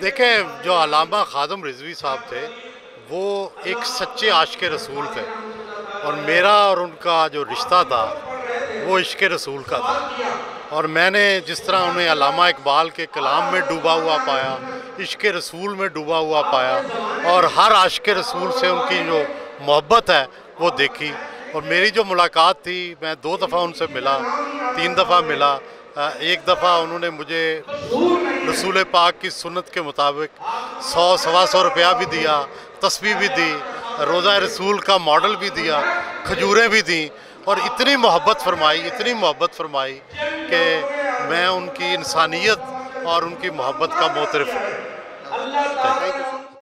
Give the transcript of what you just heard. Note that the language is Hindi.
देखें, जो अलामा खादम रिजवी साहब थे, वो एक सच्चे आश के रसूल थे। और मेरा और उनका जो रिश्ता था, वो इश्क रसूल का था। और मैंने जिस तरह उन्हें अलामा इकबाल के कलाम में डूबा हुआ पाया, इश्क रसूल में डूबा हुआ पाया, और हर आशिक रसूल से उनकी जो मोहब्बत है, वो देखी। और मेरी जो मुलाकात थी, मैं दो दफ़ा उनसे मिला, तीन दफ़ा मिला एक दफ़ा उन्होंने मुझे रसूल पाक की सुन्नत के मुताबिक सौ, सवा सौ रुपया भी दिया, तस्वीर भी दी रोज़ा रसूल का मॉडल भी दिया, खजूरें भी दी और इतनी मोहब्बत फरमाई, इतनी मोहब्बत फरमाई कि मैं उनकी इंसानियत और उनकी मोहब्बत का मोतरफ हूँ।